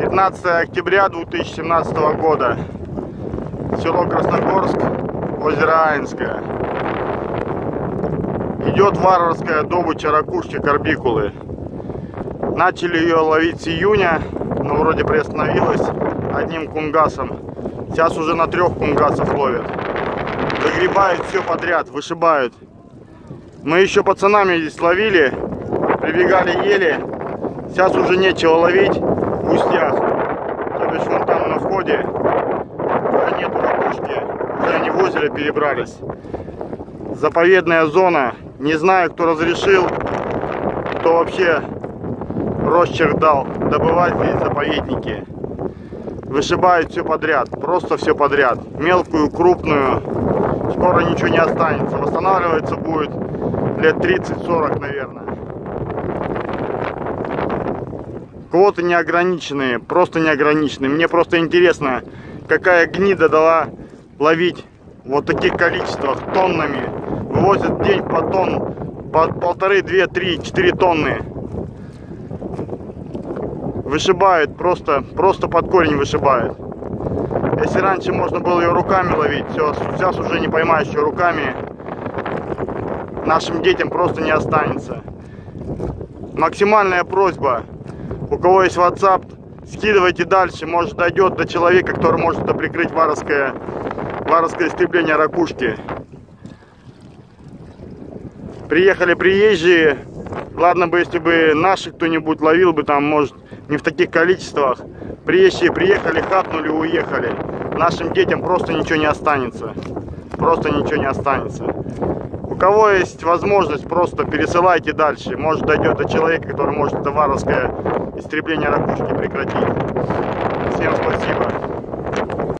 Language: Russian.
15 октября 2017 года. Село Красногорск, озеро Аинское. Идет варварская добыча ракушки карбикулы. Начали ее ловить с июня, но вроде приостановилась одним кунгасом. Сейчас уже на трех кунгасов ловят. Загребают все подряд, вышибают. Мы еще пацанами здесь ловили, прибегали ели. Сейчас уже нечего ловить в устьях. То бишь вон там на входе уже нету ракушки. Уже они в озеро перебрались. Заповедная зона. Не знаю, кто разрешил, кто вообще росчерк дал добывать здесь заповедники. Вышибают все подряд, просто все подряд. Мелкую, крупную. Скоро ничего не останется. Восстанавливается будет лет 30-40, наверное. Квоты неограниченные, просто неограниченные. Мне просто интересно, какая гнида дала ловить вот таких количествах тоннами. Вывозят в день по тонн, по полторы, две, три, четыре тонны. Вышибают, просто, просто под корень вышибают. Если раньше можно было ее руками ловить, все, сейчас уже не поймаешь ее руками. Нашим детям просто не останется. Максимальная просьба у кого есть WhatsApp, скидывайте дальше. Может дойдет до человека, который может это прикрыть варовское, варовское истребление ракушки. Приехали приезжие. Ладно бы, если бы наши кто-нибудь ловил бы там, может, не в таких количествах. Приезжие приехали, хапнули, уехали. Нашим детям просто ничего не останется. Просто ничего не останется. У кого есть возможность, просто пересылайте дальше. Может дойдет до человека, который может это варовское истребление ракушки прекратить.